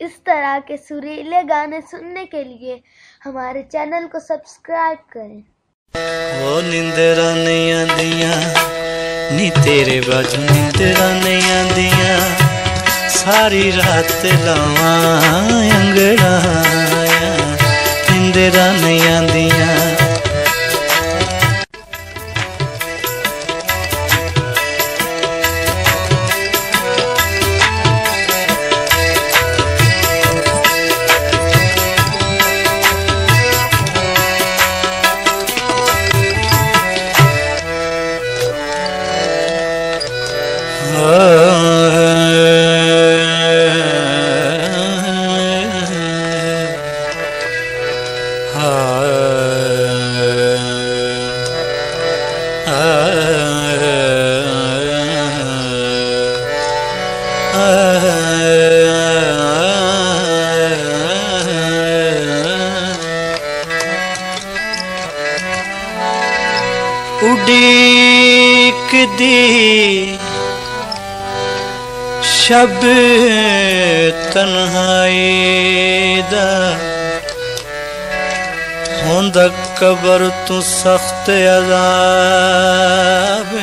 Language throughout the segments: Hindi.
इस तरह के सुरीले गाने सुनने के लिए हमारे चैनल को सब्सक्राइब करें। ओ निंदरा नहीं आंदिया नी तेरे बाजू निंदरा नहीं आंदिया सारी रात लावा अंगड़ा निंदरा नहीं आंदिया ਉਡੀਕਦੀ। ਸ਼ਬ ਤਨਹਾਈ ਦਾ ਹੁੰਦਾ ਕਬਰ ਤੂੰ ਸਖਤ ਅਜ਼ਾਬ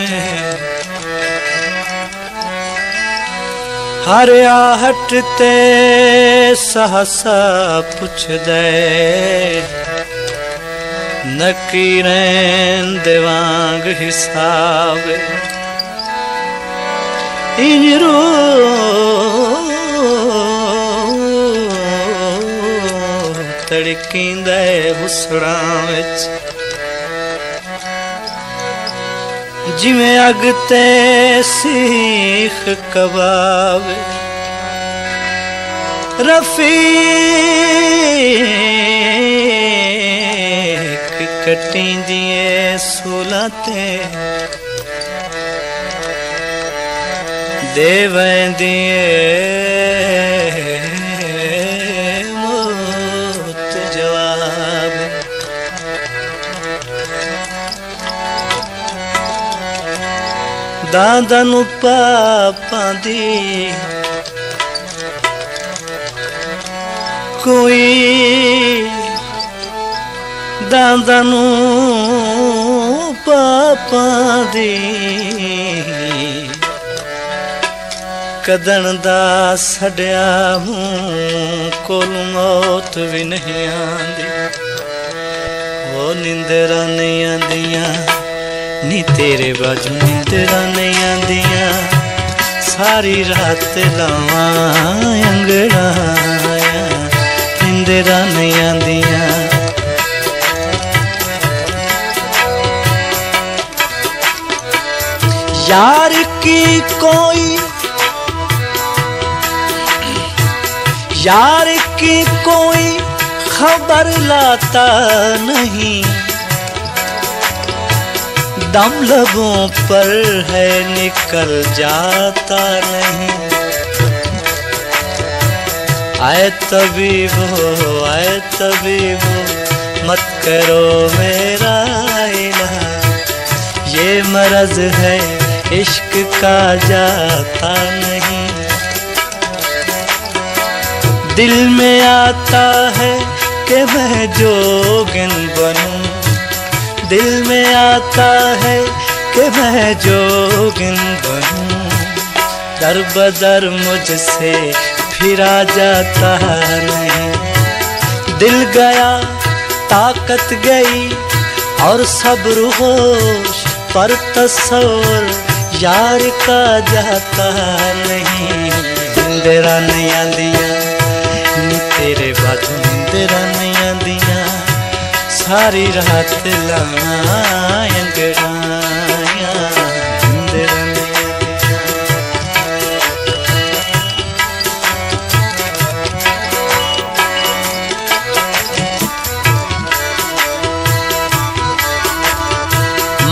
ਹਰ ਆਹਟ ਤੇ ਸਹਸਾ ਪੁੱਛਦੇ नकीरें देवांग हिसाब इंजरो तड़कींदे हुसड़ां विच ਜਿਵੇਂ ਅਗ ਤੇ ਸੀਖ ਕਬਾਬ ਰਫੀ कटींदिए सुलते देव दिए मोत जवाब दादा नु पापा दी कोई ਦਾਦਾ ਨੂੰ ਪਾਪਾਂ ਦੀ ਕਦਣ ਦਾ ਛੜਿਆ ਹੂੰ ਕੋਲ ਮੌਤ ਵੀ ਨਹੀਂ ਆਂਦੀ ਉਹ ਨਿੰਦਰਾ ਨਹੀਂ ਆਂਦੀਆਂ ਨੀ ਤੇਰੇ ਬਾਜੂ ਨਿੰਦਰਾ ਨਹੀਂ ਆਂਦੀਆਂ ਸਾਰੀ ਰਾਤ ਲਾਵਾਂ ਅੰਗੜਾਇਆ ਨਿੰਦਰਾ ਨਹੀਂ ਆਂਦੀਆਂ यार की कोई? यार की कोई खबर लाता नहीं। दम लबों पर है निकल जाता नहीं। आए तभी वो आए तभी वो मत करो मेरा इलाज। ये मरज है इश्क का जाता नहीं। दिल में आता है कि मैं जोगिन बनूं। दिल में आता है कि मैं जोगिन बनूं। दर बदर मुझसे फिरा जाता नहीं। दिल गया, ताकत गई और सब्र होश पर तस्वर यार का जाता नहीं। इंदिरा नहीं आंदिया नी तेरे बाजू इंदिरा नहीं आंदिया सारी रात इंदिरा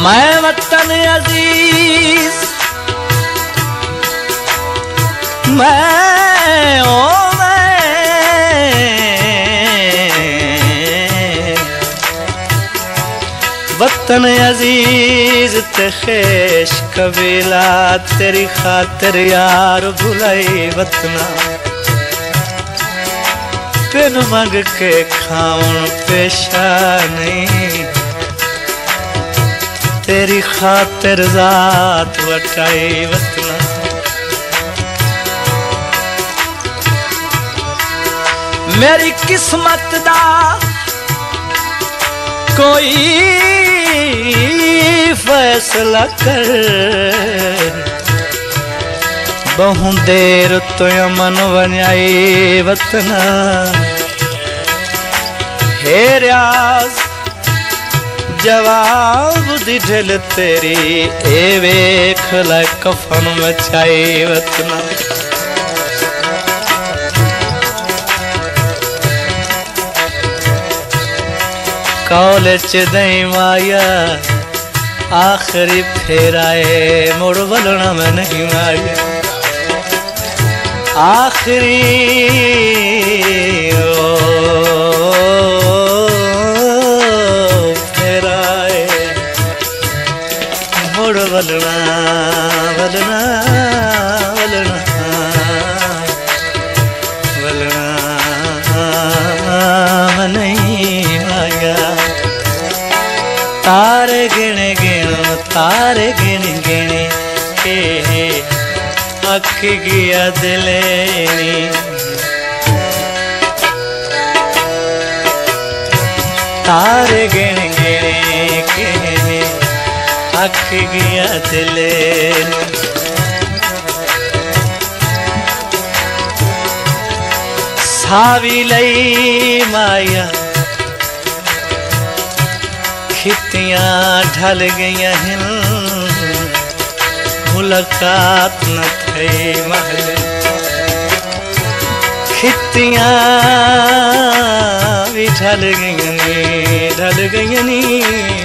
मैं अज़ीज़। मैं, ओ मैं। वतन अज़ीज़, ते खेश कबीला, तेरी खातिर यार भुलाई वतना। बिन मंग के खाउन पेशा नहीं। तेरी खातिर जात वटाई वतना मेरी किस्मत दा कोई फैसला कर। बहु देर तो अमन वञाई वतना हे रियाज़ जवाब दिठल तेरी ए वेख ला कफन मचाई वतना कॉलेज दई माया आखिरी फेराए मुड़ वलना में नहीं माया। आखिरी ओ वलना वलना वलना। वलना में नहीं आया तारे गिण गिण, तारे गिण गिण के अख गया अख गया दिलेनी सावी लई माया। खितियाँ ढल गई हैं मुलाकात न थई महल। खितियाँ भी ढल गई ढल गई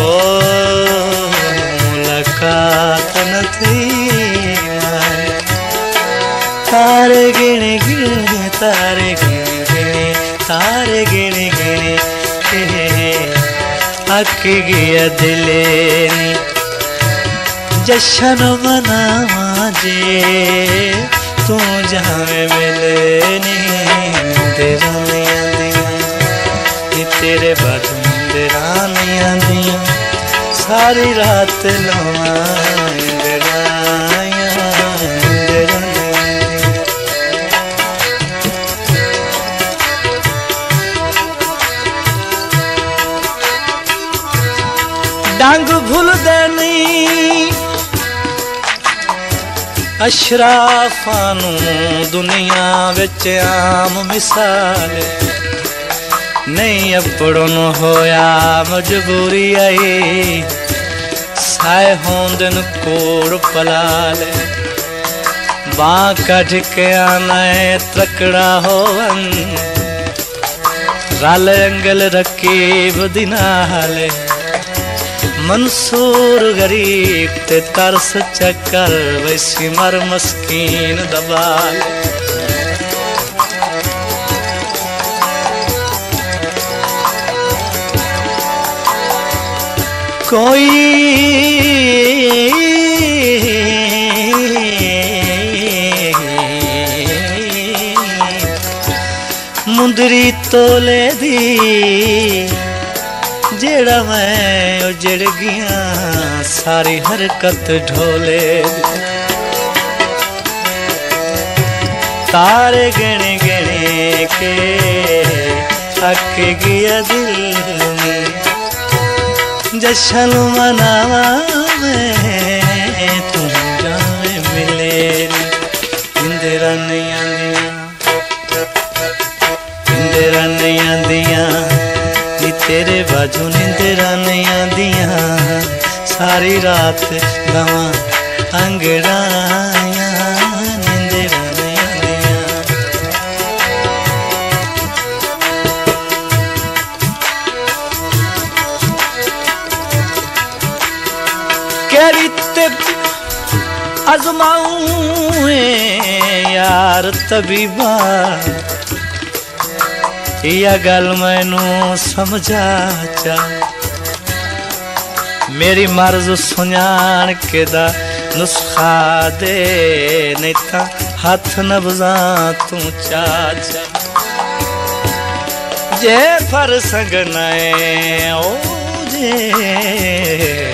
ओ मुलाकात न महल तारे गिण गिण तारे गिण दिलेनी जशन मनावा जे, तू जावे मिले नी। तेरा तेरे बाद ਨਿੰਦਰਾਈਆਂ ਦੀਆਂ ਸਾਰੀ ਰਾਤ ਲਾਵਾਂ ਨਹੀਂ। ਅਸ਼ਰਾਫਾਂ ਨੂੰ ਦੁਨੀਆ ਵਿੱਚ ਆਮ ਮਿਸਾਲ ਨਹੀਂ ਅਪੜੋਂ ਹੋਇਆ, ਮਜਬੂਰੀ ਆਈ। ਸਾਇ ਹੋਂਦਨ ਕੋੜ ਪਲਾਲੇ ਬਾ ਕੱਢ ਕੇ ਆਨੇ ਤਕੜਾ ਹੋਵਨ। ਰਲ ਅੰਗਲ ਰੱਖੀ ਬਦਿਨਾ ਹਾਲੇ ਮਨਸੂਰ ਗਰੀਬ ਤੇ ਤਰਸ ਚੱਕਰ, ਵੈਸੀ ਮਰ ਮਸਕੀਨ ਦਬਾਲੇ। कोई मुंदरी तोले दी, जड़ा मैं उजड़ गया, सारी हरकत ढोले तारे गणे गणे के थक गया दिल ਜਸ਼ਨ ਮਨਾਵਾ ਮੈਂ ਤੂੰ ਜਾਵੇ ਮਿਲੇ ਇੰਦਰਾ ਨਹੀਂ ਆਂਦੀਆਂ ਇੰਦਰਾ ਨਹੀਂ ਆਂਦੀਆਂ ਨੀ ਤੇਰੇ ਬਾਝੋਂ ਨਿੰਦਰਾ ਨਹੀਂ ਆਂਦੀਆਂ ਸਾਰੀ ਰਾਤ ਗਵਾਂ ਅੰਗੜਾ तेरी तिब यार तबीबा यह गल मैनू समझा जा मेरी मर्ज सुजान के नुस्खा दे नहीं था हथ नबजा तू चाचा जे फर संग नए ओ जे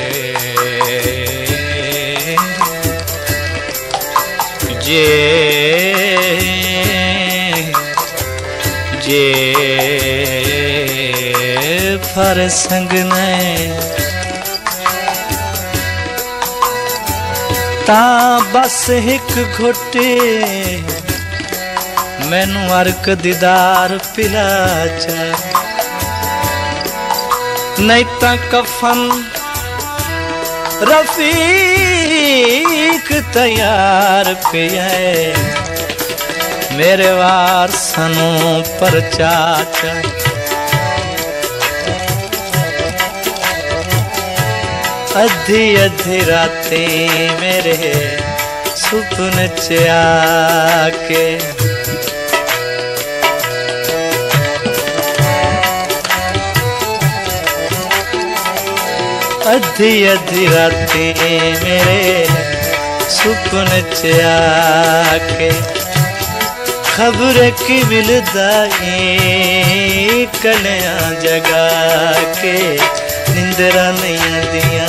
जे जे फर संग में ता बस एक घुटे, मैनू अर्क दीदार पिला जा नहीं तो कफन रफी एक तैयार पिया मेरे वार सनो पर चाचा। अधी अधी राती मेरे सुपन च आके। अधी अधी राती मेरे ਸੁਪਨ ਚ ਆ ਕੇ ਖਬਰ ਕੀ ਮਿਲਦਾ ਏ? ਕਲਿਆਂ ਜਗਾ ਕੇ ਨਿੰਦਰਾ ਨਹੀਂ ਆਂਦੀਆਂ